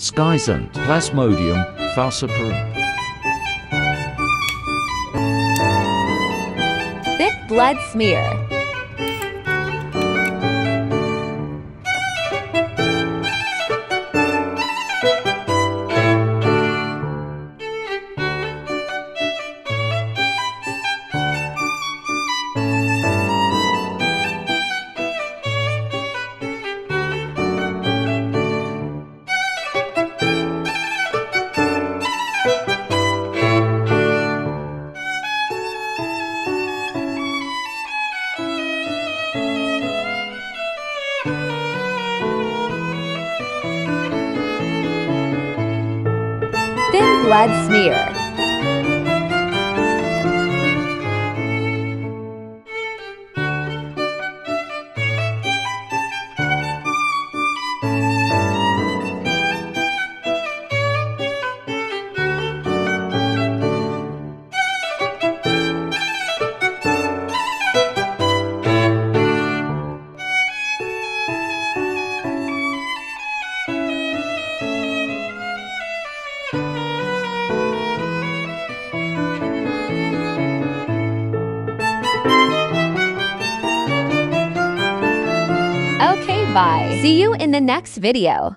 Sky sind Plasmodium falciparum. Thick blood smear. Blood smear. Okay, bye. See you in the next video.